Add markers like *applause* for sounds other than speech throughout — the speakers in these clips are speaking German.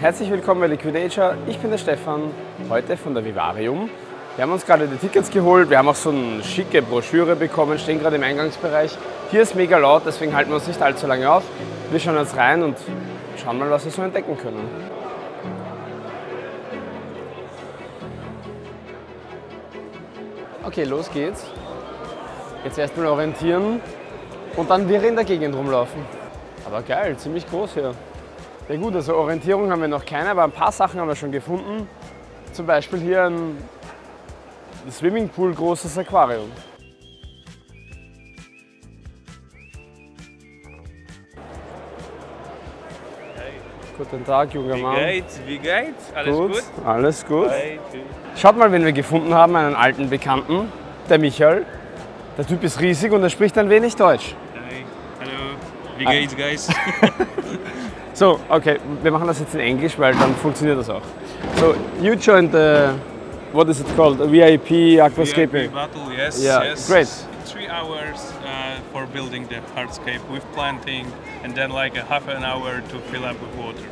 Herzlich willkommen bei Liquidator. Ich bin der Stefan, heute von der Vivarium. Wir haben uns gerade die Tickets geholt, wir haben auch so eine schicke Broschüre bekommen, stehen gerade im Eingangsbereich. Hier ist mega laut, deswegen halten wir uns nicht allzu lange auf. Wir schauen jetzt rein und schauen mal, was wir so entdecken können. Okay, los geht's. Jetzt erstmal orientieren und dann wir in der Gegend rumlaufen. Aber geil, ziemlich groß hier. Ja gut, also Orientierung haben wir noch keine, aber ein paar Sachen haben wir schon gefunden. Zum Beispiel hier ein Swimmingpool großes Aquarium. Guten Tag, junger Wie Mann. geht's? Wie geht's? Alles gut, gut? alles gut. Schaut mal, wen wir gefunden haben, einen alten Bekannten, der Michael. Der Typ ist riesig und er spricht ein wenig Deutsch. Hey, hallo. Wie geht's, guys? *laughs* So, okay, wir machen das jetzt in Englisch, weil dann funktioniert das auch. So, you joined the, what is it called, a VIP aquascaping? VIP battle, yes. Yeah, yes. great. Three hours uh, for building the hardscape with planting, and then like a half an hour to fill up with water.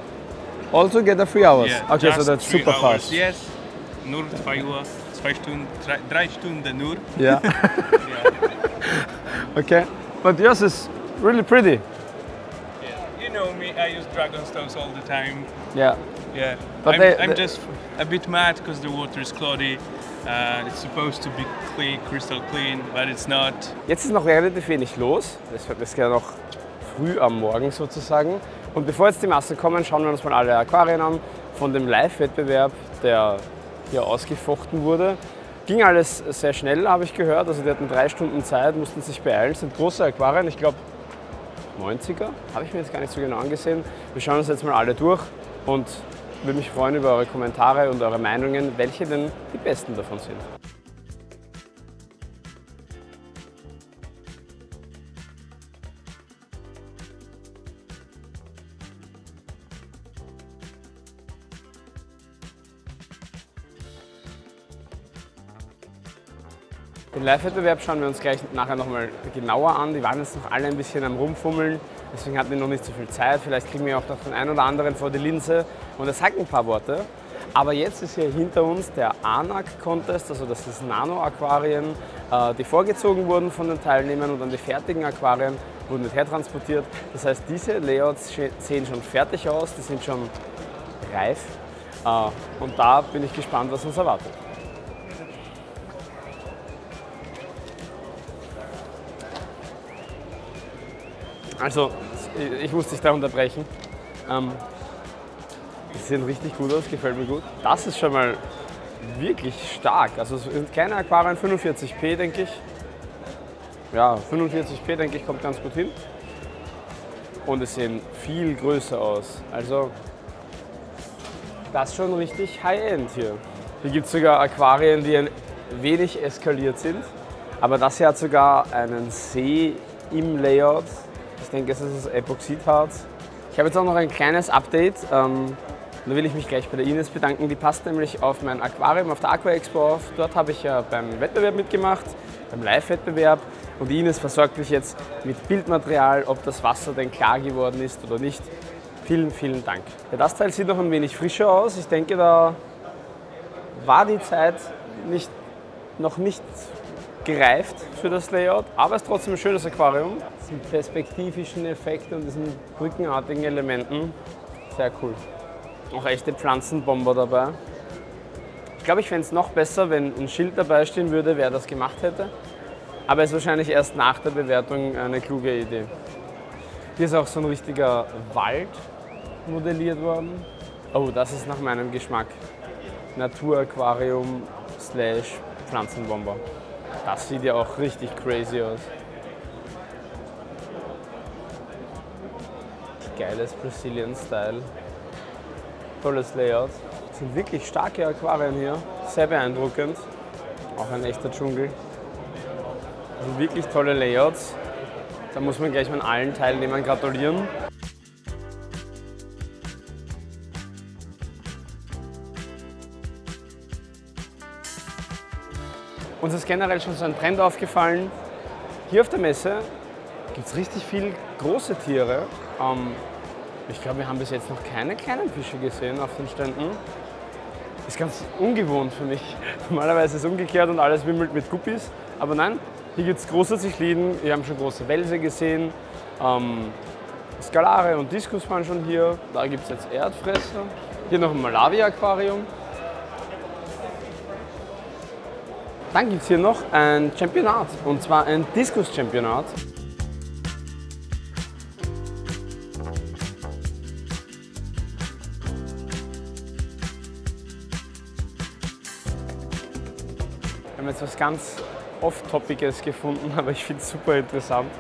Altogether three hours. Yeah, okay, so that's super hours. fast. Yes. Nur zwei Uhr, zwei Stunden, drei, drei Stunden nur. Yeah. *laughs* Yeah. *laughs* okay, but yours is really pretty. You know me, I use dragon stones all the time. Yeah. Yeah, But I'm, they- I'm they- just a bit mad because the water is cloudy. Uh, it's supposed to be clean, crystal clean, but it's not. Jetzt ist noch relativ wenig los. Das ist ja noch früh am Morgen sozusagen. Und bevor jetzt die Massen kommen, schauen wir uns mal alle Aquarien an. Von dem Live-Wettbewerb, der hier ausgefochten wurde. Ging alles sehr schnell, habe ich gehört. Also die hatten drei Stunden Zeit, mussten sich beeilen. Das sind große Aquarien, ich glaube 90er. Habe ich mir jetzt gar nicht so genau angesehen. Wir schauen uns jetzt mal alle durch und würde mich freuen über eure Kommentare und eure Meinungen, welche denn die besten davon sind. Den Live-Wettbewerb schauen wir uns gleich nachher nochmal genauer an. Die waren jetzt noch alle ein bisschen am Rumfummeln, deswegen hatten wir noch nicht so viel Zeit. Vielleicht kriegen wir auch noch den einen oder anderen vor die Linse und er sagt ein paar Worte. Aber jetzt ist hier hinter uns der ANAC Contest, also das ist Nano-Aquarien, äh, die vorgezogen wurden von den Teilnehmern und dann die fertigen Aquarien wurden mit hertransportiert. Das heißt, diese Layouts sehen schon fertig aus, die sind schon reif. Äh, Und da bin ich gespannt, was uns erwartet. Also, ich muss dich da unterbrechen. Ähm, die sehen richtig gut aus, gefällt mir gut. Das ist schon mal wirklich stark. Also es sind keine Aquarien, 45p denke ich. Ja, 45p denke ich kommt ganz gut hin. Und es sehen viel größer aus. Also das ist schon richtig High-End hier. Hier gibt es sogar Aquarien, die ein wenig eskaliert sind. Aber das hier hat sogar einen See im Layout. Ich denke, es ist das Epoxidharz. Ich habe jetzt auch noch ein kleines Update. Ähm, da will ich mich gleich bei der Ines bedanken. Die passt nämlich auf mein Aquarium auf der Aqua Expo auf. Dort habe ich ja beim Wettbewerb mitgemacht, beim Live-Wettbewerb. Und die Ines versorgt mich jetzt mit Bildmaterial, ob das Wasser denn klar geworden ist oder nicht. Vielen, vielen Dank. Ja, das Teil sieht noch ein wenig frischer aus. Ich denke, da war die Zeit nicht, noch nicht gereift für das Layout, aber es ist trotzdem ein schönes Aquarium. Diesen perspektivischen Effekten und diesen brückenartigen Elementen. Sehr cool. Auch echte Pflanzenbomber dabei. Ich glaube, ich fände es noch besser, wenn ein Schild dabei stehen würde, wer das gemacht hätte. Aber es ist wahrscheinlich erst nach der Bewertung eine kluge Idee. Hier ist auch so ein richtiger Wald modelliert worden. Oh, das ist nach meinem Geschmack. Naturaquarium slash Pflanzenbomber. Das sieht ja auch richtig crazy aus. Geiles Brazilian Style. Tolles Layout. Sind wirklich starke Aquarien hier. Sehr beeindruckend. Auch ein echter Dschungel. Sind wirklich tolle Layouts. Da muss man gleich mal allen Teilnehmern gratulieren. Uns ist generell schon so ein Trend aufgefallen. Hier auf der Messe gibt es richtig viel große Tiere. Ähm, Ich glaube, wir haben bis jetzt noch keine kleinen Fische gesehen auf den Ständen. Ist ganz ungewohnt für mich. *laughs* Normalerweise ist es umgekehrt und alles wimmelt mit Guppies. Aber nein, hier gibt es große Zichliden. Wir haben schon große Welse gesehen. Ähm, Skalare und Diskus waren schon hier. Da gibt es jetzt Erdfresser. Hier noch ein Malawi-Aquarium. Dann gibt es hier noch ein Championat. Und zwar ein Diskus-Championat. Wir haben jetzt was ganz Off-Topiges gefunden, *laughs* aber ich finde es super interessant.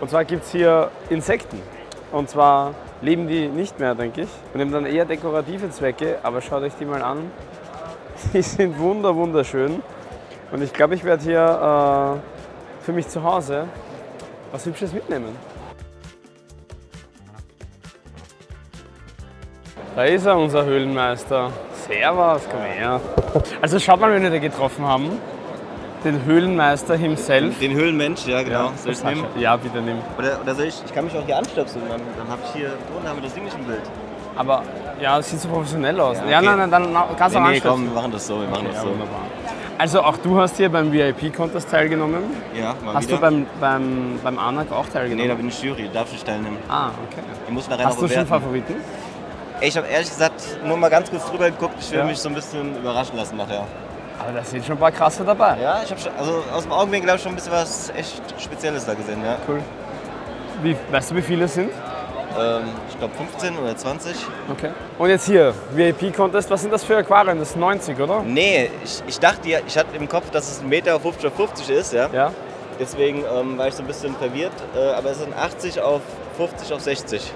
Und zwar gibt es hier Insekten. Und zwar leben die nicht mehr, denke ich. Und haben dann eher dekorative Zwecke, aber schaut euch die mal an. *laughs* Die sind wunder wunderschön. Und ich glaube, ich werde hier äh, für mich zu Hause was Hübsches mitnehmen. Da ist er, unser Höhlenmeister. Servus, komm her. Also schaut mal, wen wir da getroffen haben. Den Höhlenmeister himself. Den Höhlenmensch, ja genau. Soll ich nehmen? Ja, bitte nimm. Oder, oder soll ich, ich kann mich auch hier anstöpseln, dann, dann habe ich hier, drunten haben wir das Ding nicht im Bild. Aber ja, das sieht so professionell aus. Ja, Ja, okay. nein, nein, dann kannst du Nee, auch nee, komm, wir machen das so, wir machen das Ja, so. wunderbar. Also auch du hast hier beim VIP-Contest teilgenommen. Ja, mal Hast wieder. du beim, beim, beim ANAC auch teilgenommen? nee, da bin ich Jury, darf ich teilnehmen. Ah, okay. Ich muss nachher Hast noch du schon. Favoriten? Ich habe ehrlich gesagt nur mal ganz kurz drüber geguckt, ich will Ja. mich so ein bisschen überraschen lassen nachher. Aber da sind schon ein paar krasse dabei. Ja, ich habe schon, also aus dem Augenwinkel habe ich schon ein bisschen was echt Spezielles da gesehen, ja. Cool. Wie, weißt du, wie viele es sind? Ähm, ich glaube 15 oder 20. Okay. Und jetzt hier, VIP-Contest, was sind das für Aquarien? Das ist 90, oder? Nee, ich, ich dachte, ja, ich hatte im Kopf, dass es 1,50 Meter auf 50 ist, ja. Ja. Deswegen ähm, war ich so ein bisschen verwirrt, äh, aber es sind 80 auf 50 auf 60.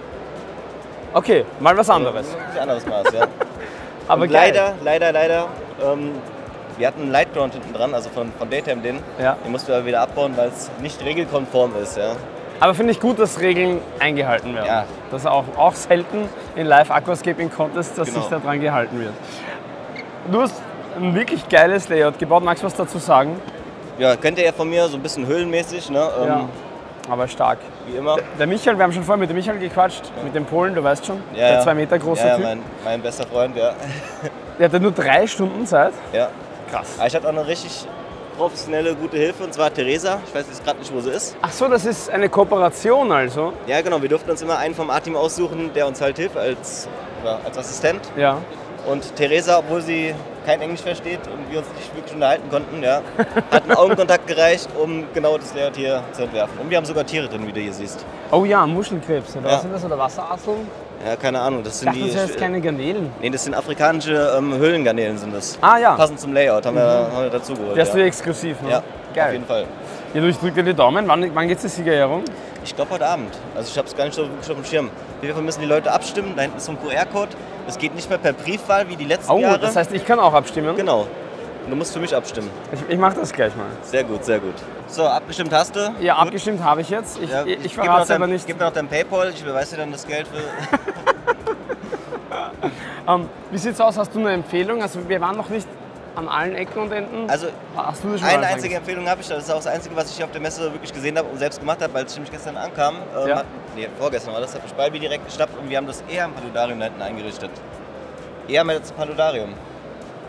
Okay, mal was anderes. Ein anderes Maß, ja. *laughs* Aber Und geil. leider, leider, leider, ähm, wir hatten einen Lightground hinten dran, also von, von Daytime den. Ja. Den mussten wir aber wieder abbauen, weil es nicht regelkonform ist, ja. Aber finde ich gut, dass Regeln eingehalten werden. Ja. Das ist auch, auch selten in Live Aquascaping Contests, dass Genau. sich daran gehalten wird. Du hast ein wirklich geiles Layout gebaut. Magst du was dazu sagen? Ja, kennt ihr ja von mir, so ein bisschen höhlenmäßig, ne? Ähm, Ja. Aber stark. Wie immer. Der Michael, wir haben schon vorher mit dem Michael gequatscht, mit dem Polen, du weißt schon, Ja, der ja. zwei Meter große Ja, ja Typ. mein, mein bester Freund, ja. Der hatte nur drei Stunden Zeit. ja. Krass. Aber ich hatte auch eine richtig professionelle, gute Hilfe, und zwar Theresa. Ich weiß jetzt gerade nicht, wo sie ist. Ach so, das ist eine Kooperation also. Ja, genau, wir durften uns immer einen vom A-Team aussuchen, der uns halt hilft als, ja, als Assistent. Ja. Und Theresa, obwohl sie kein Englisch versteht und wir uns nicht wirklich unterhalten konnten, ja, hat einen Augenkontakt gereicht, um genau das Layout hier zu entwerfen. Und wir haben sogar Tiere drin, wie du hier siehst. Oh ja, Muschelkrebs, oder Ja. was sind das? Oder Wasserasseln? Ja, keine Ahnung, das sind dachte, die. das heißt keine Garnelen. Nee, das sind afrikanische ähm, Höhlengarnelen sind das. Ah ja, Passend zum Layout haben wir, haben wir dazu geholt. ist ja. wieder exklusiv. Ne? ja, auf Geil. jeden Fall. Ja, du, ich drück dir die Daumen. Wann, wann geht's die Siegerehrung? Ich glaube heute Abend. Also ich habe es gar nicht so wirklich auf dem Schirm. Wir müssen die Leute abstimmen. Da hinten ist so ein QR-Code. Das geht nicht mehr per Briefwahl wie die letzten Oh, Jahre. das heißt, ich kann auch abstimmen. genau. Du musst für mich abstimmen. Ich, ich mache das gleich mal. Sehr gut, sehr gut. So, abgestimmt hast du? Ja, Gut. abgestimmt habe ich jetzt. Ich, Ja, ich, ich verrate noch dein- aber nicht. Gib mir noch dein Paypal, ich überweise dir dann das Geld für. *laughs* Ähm, wie sieht's aus? Hast du eine Empfehlung? Also wir waren noch nicht an allen Ecken und Enden. Also, Hast du das schon eine einzige Empfehlung habe ich, das ist auch das Einzige, was ich hier auf der Messe wirklich gesehen habe und selbst gemacht habe, weil ich nämlich gestern ankam. Ähm, Ja. hat, nee, vorgestern war das, hat mich Balbi direkt geschnappt und wir haben das eher im Paludarium da hinten eingerichtet. Eher mit dem Paludarium.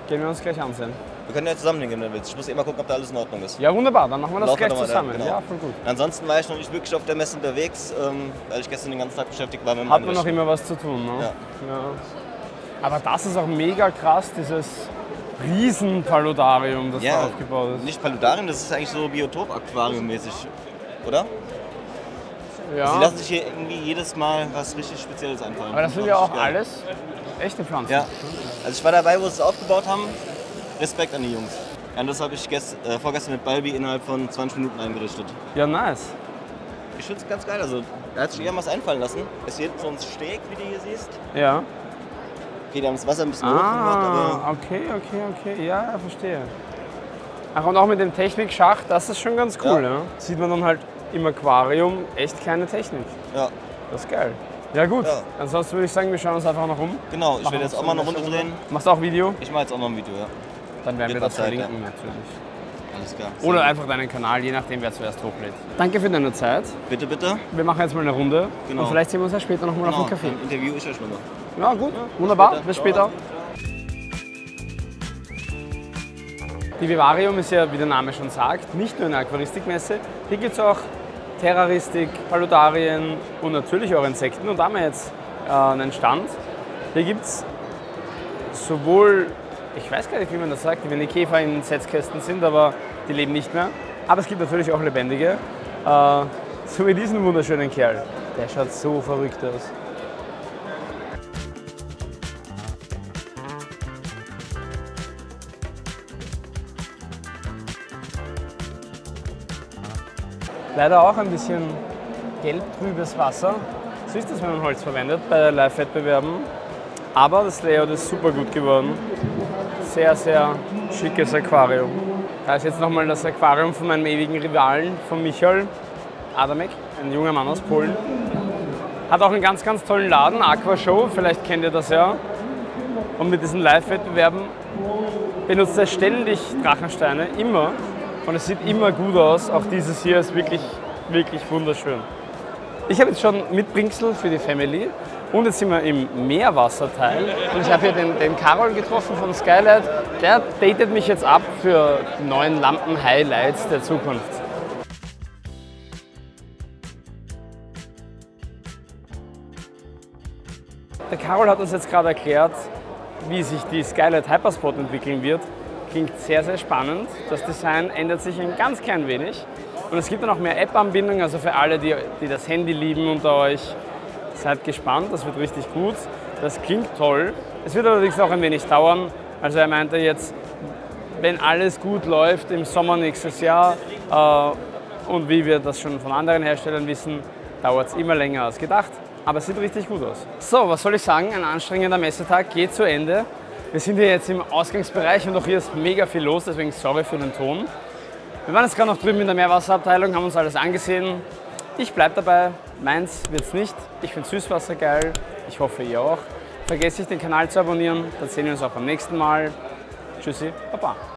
Gehen wir uns gleich ansehen. Wir können ja zusammen hingehen, wenn du willst. Ich muss immer gucken, ob da alles in Ordnung ist. Ja, wunderbar. Dann machen wir das Laufen gleich mal da, zusammen. genau. Ja, voll gut. Ansonsten war ich noch nicht wirklich auf der Messe unterwegs, ähm, weil ich gestern den ganzen Tag beschäftigt war mit dem Hat man noch immer was zu tun. Ne? Ja. Ja. Aber das ist auch mega krass, dieses Riesen-Paludarium, das da Ja, aufgebaut ist. nicht Paludarium, das ist eigentlich so Biotop-Aquarium-mäßig, oder? ja. Sie lassen sich hier irgendwie jedes Mal was richtig Spezielles einfallen. Aber das sind ja auch geil. alles echte Pflanzen. Ja. Also ich war dabei, wo sie es aufgebaut haben. Respekt an die Jungs. Ja, und das habe ich gest, äh, vorgestern mit Balbi innerhalb von 20 Minuten eingerichtet. Ja, nice. Ich finde es ganz geil. Also, er hat sich eher was einfallen lassen. Ist hier so ein Steg, wie du hier siehst. Ja. Okay, die haben das Wasser ein bisschen hoch gemacht, aber Ah, okay, okay, okay. Ja, verstehe. Ach, und auch mit dem Technikschacht, das ist schon ganz cool. Ja. Ja. Sieht man dann halt im Aquarium echt keine Technik. ja, Das ist geil. Ja gut, Ja. ansonsten würde ich sagen, wir schauen uns einfach noch um. genau. Ich werde jetzt auch mal eine Runde drehen. Machst du auch Video? Ich mache jetzt auch noch ein Video, ja. Dann werden wir das verlinken natürlich. Alles klar. Oder einfach deinen Kanal, je nachdem, wer zuerst hochlädt. Danke für deine Zeit. Bitte, bitte. Wir machen jetzt mal eine Runde Genau. und vielleicht sehen wir uns ja später nochmal Genau, auf dem Café. ein Interview ist ja schlimmer. Ja, gut, wunderbar. später. Bis später. Die Vivarium ist ja, wie der Name schon sagt, nicht nur eine Aquaristikmesse. Hier gibt es auch Terroristik, Paludarien und natürlich auch Insekten. Und da haben wir jetzt äh, einen Stand. Hier gibt es sowohl, ich weiß gar nicht, wie man das sagt, wenn die Käfer in Setzkästen sind, aber die leben nicht mehr. Aber es gibt natürlich auch lebendige. Äh, so wie diesen wunderschönen Kerl. Der schaut so verrückt aus. Leider auch ein bisschen gelb-trübes Wasser. So ist das, wenn man Holz verwendet bei Live-Wettbewerben. Aber das Layout ist super gut geworden. Sehr, sehr schickes Aquarium. Da ist jetzt nochmal das Aquarium von meinem ewigen Rivalen, von Michael Adamek, ein junger Mann aus Polen. Hat auch einen ganz, ganz tollen Laden, Aqua Show, vielleicht kennt ihr das ja. Und mit diesen Live-Wettbewerben benutzt er ständig Drachensteine, immer. Und es sieht immer gut aus. Auch dieses hier ist wirklich, wirklich wunderschön. Ich habe jetzt schon Mitbringsel für die Family und jetzt sind wir im Meerwasserteil. Und ich habe hier den, den Carol getroffen von Skylight. Der datet mich jetzt ab für die neuen Lampen-Highlights der Zukunft. Der Carol hat uns jetzt gerade erklärt, wie sich die Skylight Hyperspot entwickeln wird. Klingt sehr, sehr spannend. Das Design ändert sich ein ganz klein wenig. Und es gibt dann auch mehr App-Anbindung, also für alle, die, die das Handy lieben unter euch. Seid gespannt, das wird richtig gut. Das klingt toll. Es wird allerdings auch ein wenig dauern. Also er meinte jetzt, wenn alles gut läuft im Sommer nächstes Jahr äh, und wie wir das schon von anderen Herstellern wissen, dauert es immer länger als gedacht. Aber es sieht richtig gut aus. So, was soll ich sagen? Ein anstrengender Messetag geht zu Ende. Wir sind hier jetzt im Ausgangsbereich und auch hier ist mega viel los, deswegen sorry für den Ton. Wir waren jetzt gerade noch drüben in der Meerwasserabteilung, haben uns alles angesehen. Ich bleibe dabei, meins wird's nicht. Ich finde Süßwasser geil, ich hoffe ihr auch. Vergesst nicht den Kanal zu abonnieren, dann sehen wir uns auch beim nächsten Mal. Tschüssi, Baba.